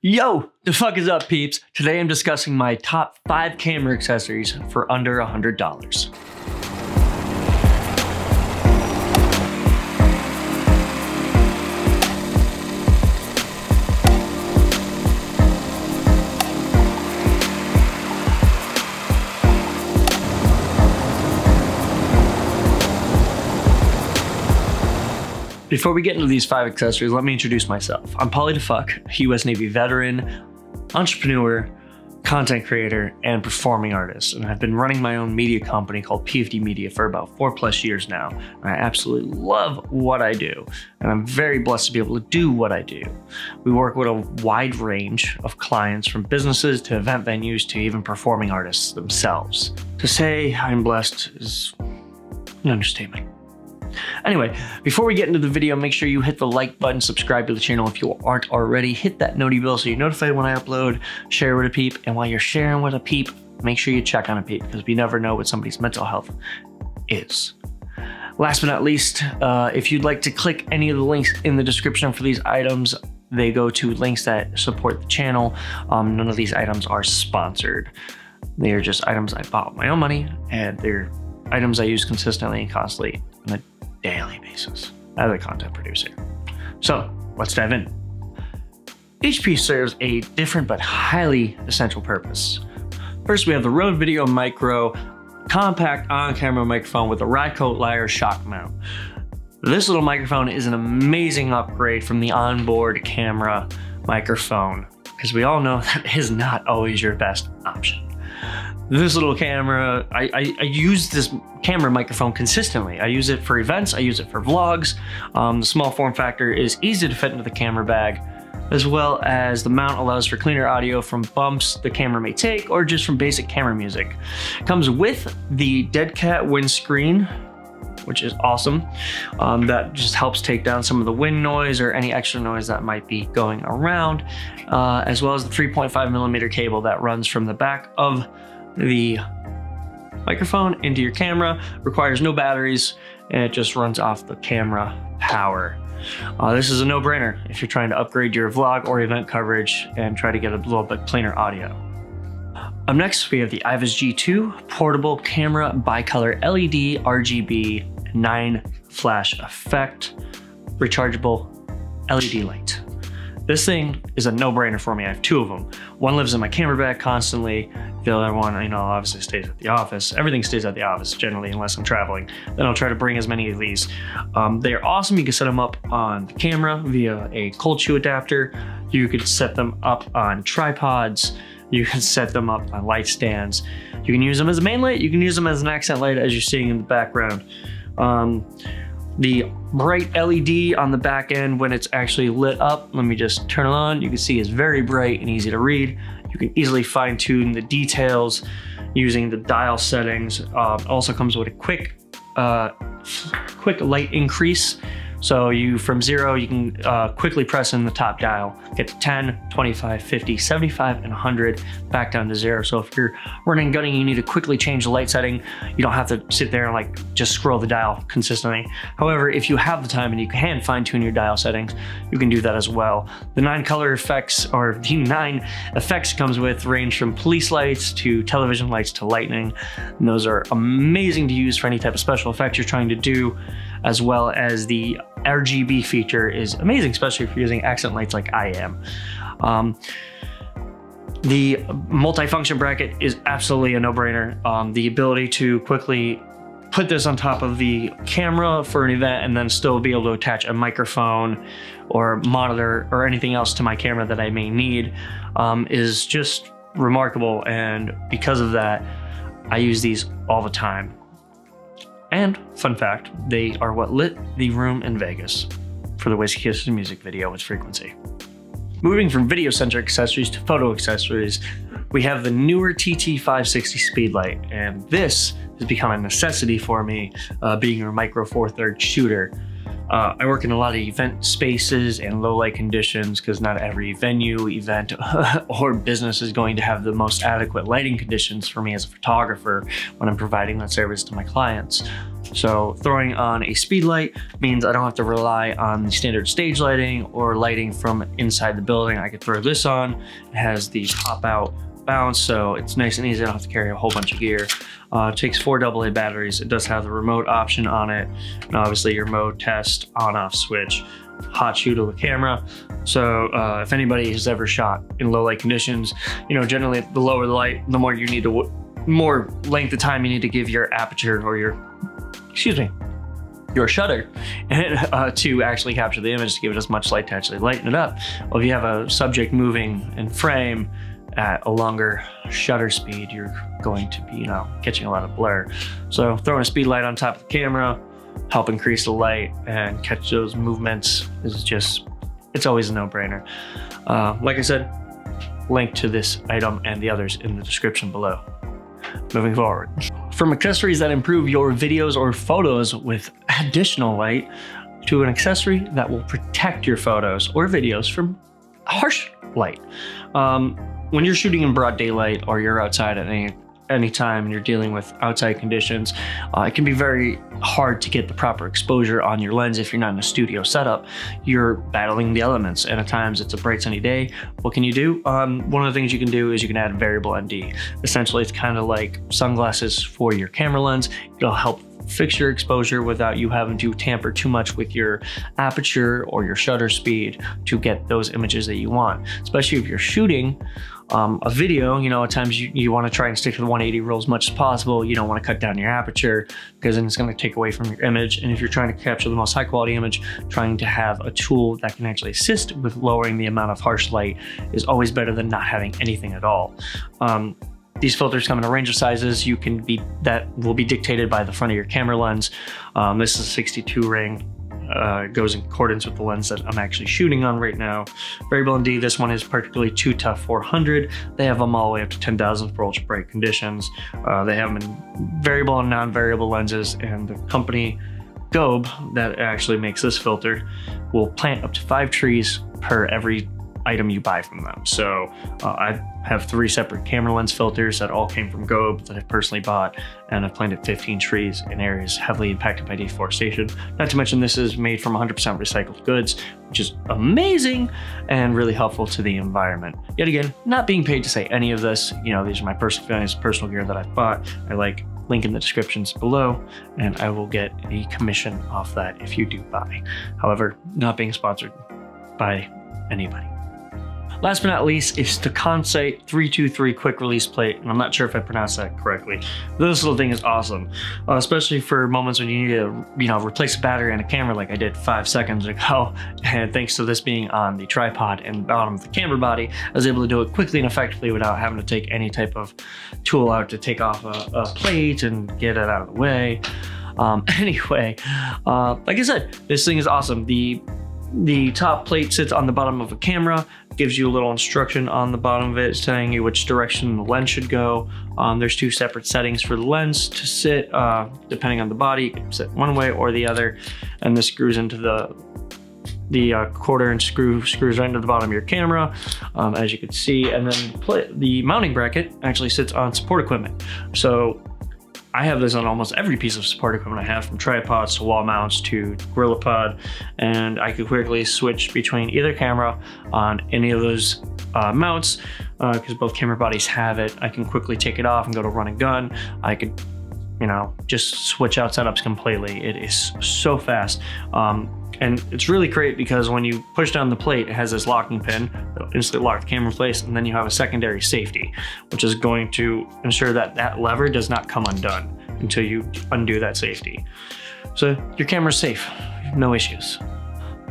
Yo, the fuck is up, peeps? Today I'm discussing my top five camera accessories for under $100. Before we get into these five accessories, let me introduce myself. I'm Paulie Dafuq, US Navy veteran, entrepreneur, content creator, and performing artist. And I've been running my own media company called PFD Media for about four plus years now. And I absolutely love what I do. And I'm very blessed to be able to do what I do. We work with a wide range of clients from businesses to event venues to even performing artists themselves. To say I'm blessed is an understatement. Anyway, before we get into the video, make sure you hit the like button, subscribe to the channel if you aren't already, hit that noti bell so you're notified when I upload, share with a peep, and while you're sharing with a peep, make sure you check on a peep because we never know what somebody's mental health is. Last but not least, uh, if you'd like to click any of the links in the description for these items, they go to links that support the channel. Um, none of these items are sponsored. They are just items I bought with my own money, and they're items I use consistently and constantly on a daily basis as a content producer. So let's dive in. Each piece serves a different but highly essential purpose. First, we have the Rode Video Micro compact on-camera microphone with a Rycote Lyre shock mount. This little microphone is an amazing upgrade from the onboard camera microphone, because we all know that is not always your best option this little camera, I, I, I, use this camera microphone consistently. I use it for events, I use it for vlogs. Um, the small form factor is easy to fit into the camera bag, as well as the mount allows for cleaner audio from bumps the camera may take or just from basic camera music. Comes with the Dead Cat windscreen, which is awesome. Um, that just helps take down some of the wind noise or any extra noise that might be going around, uh, as well as the 3.5 millimeter cable that runs from the back of the microphone into your camera, requires no batteries, and it just runs off the camera power. Uh, this is a no-brainer if you're trying to upgrade your vlog or event coverage and try to get a little bit cleaner audio. Up next, we have the IVAS G2 portable camera bicolor LED RGB 9 flash effect rechargeable LED light. This thing is a no-brainer for me. I have two of them. One lives in my camera bag constantly. The other one, you know, obviously stays at the office. Everything stays at the office generally, unless I'm traveling. Then I'll try to bring as many of these. Um, they are awesome. You can set them up on the camera via a cold shoe adapter. You could set them up on tripods. You can set them up on light stands. You can use them as a main light. You can use them as an accent light as you're seeing in the background. Um, the bright LED on the back end when it's actually lit up. Let me just turn it on. You can see it's very bright and easy to read. You can easily fine tune the details using the dial settings. Uh, also comes with a quick, uh, quick light increase so you from zero, you can uh, quickly press in the top dial, get to 10, 25, 50, 75, and 100, back down to zero. So if you're running gunning, you need to quickly change the light setting. You don't have to sit there and like just scroll the dial consistently. However, if you have the time and you can fine tune your dial settings, you can do that as well. The nine color effects or the nine effects comes with range from police lights to television lights to lightning. And those are amazing to use for any type of special effects you're trying to do as well as the RGB feature is amazing, especially if you're using accent lights like I am. Um, the multifunction bracket is absolutely a no-brainer. Um, the ability to quickly put this on top of the camera for an event and then still be able to attach a microphone or monitor or anything else to my camera that I may need um, is just remarkable. And because of that, I use these all the time. And, fun fact, they are what lit the room in Vegas for the Whiskey Kisses music video with frequency. Moving from video-centric accessories to photo accessories, we have the Neewer TT560 Speedlight, and this has become a necessity for me, uh, being a micro four thirds shooter. Uh, I work in a lot of event spaces and low light conditions because not every venue, event, or business is going to have the most adequate lighting conditions for me as a photographer when I'm providing that service to my clients. So throwing on a speed light means I don't have to rely on the standard stage lighting or lighting from inside the building. I could throw this on. It has the pop out bounce, so it's nice and easy. I don't have to carry a whole bunch of gear. Uh, it takes four AA batteries. It does have the remote option on it, and obviously your mode test on-off switch, hot shoe of the camera. So uh, if anybody has ever shot in low light conditions, you know generally the lower the light, the more you need to more length of time you need to give your aperture or your excuse me your shutter uh, to actually capture the image to give it as much light to actually lighten it up. Well, if you have a subject moving in frame, at a longer shutter speed, you're going to be, you know, catching a lot of blur. So throwing a speed light on top of the camera, help increase the light and catch those movements is just, it's always a no-brainer. Uh, like I said, link to this item and the others in the description below. Moving forward. From accessories that improve your videos or photos with additional light, to an accessory that will protect your photos or videos from harsh light. Um, when you're shooting in broad daylight or you're outside at any any time and you're dealing with outside conditions, uh, it can be very hard to get the proper exposure on your lens if you're not in a studio setup. You're battling the elements, and at times it's a bright sunny day. What can you do? Um, one of the things you can do is you can add variable ND. Essentially, it's kind of like sunglasses for your camera lens. It'll help fix your exposure without you having to tamper too much with your aperture or your shutter speed to get those images that you want. Especially if you're shooting um, a video, you know, at times you, you want to try and stick to the 180 rule as much as possible. You don't want to cut down your aperture because then it's going to take away from your image. And if you're trying to capture the most high quality image, trying to have a tool that can actually assist with lowering the amount of harsh light is always better than not having anything at all. Um, these filters come in a range of sizes. You can be that will be dictated by the front of your camera lens. Um, this is a 62 ring. Uh, goes in accordance with the lens that I'm actually shooting on right now. Variable ND, this one is particularly 2 tough 400. They have them all the way up to 10,000 for ultra bright conditions. Uh, they have them in variable and non-variable lenses, and the company Gobe that actually makes this filter will plant up to five trees per every item you buy from them. So uh, I have three separate camera lens filters that all came from Gobe that I've personally bought, and I've planted 15 trees in areas heavily impacted by deforestation. Not to mention this is made from 100% recycled goods, which is amazing and really helpful to the environment. Yet again, not being paid to say any of this. You know, these are my personal feelings, personal gear that I've bought. I like link in the descriptions below, and I will get a commission off that if you do buy. However, not being sponsored by anybody. Last but not least is the Kansei 323 quick release plate, and I'm not sure if I pronounced that correctly. This little thing is awesome, uh, especially for moments when you need to, you know, replace a battery in a camera like I did five seconds ago. And thanks to this being on the tripod and the bottom of the camera body, I was able to do it quickly and effectively without having to take any type of tool out to take off a, a plate and get it out of the way. Um, anyway, uh, like I said, this thing is awesome. The the top plate sits on the bottom of a camera, gives you a little instruction on the bottom of it, telling you which direction the lens should go. Um, there's two separate settings for the lens to sit, uh, depending on the body, you can sit one way or the other. And this screws into the the uh, quarter and screw screws right into the bottom of your camera, um, as you can see. And then the mounting bracket actually sits on support equipment. So I have this on almost every piece of support equipment I have, from tripods to wall mounts to GorillaPod, and I could quickly switch between either camera on any of those uh, mounts, because uh, both camera bodies have it. I can quickly take it off and go to run and gun. I could you know, just switch out setups completely. It is so fast. Um, and it's really great because when you push down the plate, it has this locking pin that'll instantly lock the camera in place, and then you have a secondary safety, which is going to ensure that that lever does not come undone until you undo that safety. So your camera's safe, no issues.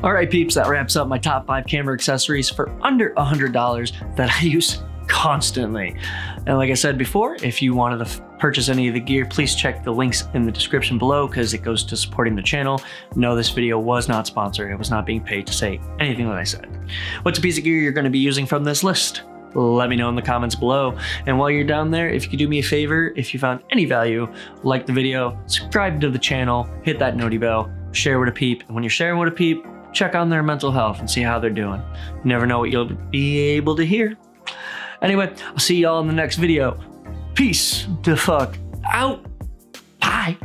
All right, peeps, that wraps up my top five camera accessories for under $100 that I use constantly. And like I said before, if you wanted to purchase any of the gear, please check the links in the description below because it goes to supporting the channel. No, this video was not sponsored. It was not being paid to say anything that I said. What's a piece of gear you're going to be using from this list? Let me know in the comments below. And while you're down there, if you could do me a favor, if you found any value, like the video, subscribe to the channel, hit that noti bell, share with a peep. And when you're sharing with a peep, check on their mental health and see how they're doing. You never know what you'll be able to hear. Anyway, I'll see y'all in the next video. Peace the fuck out. Bye.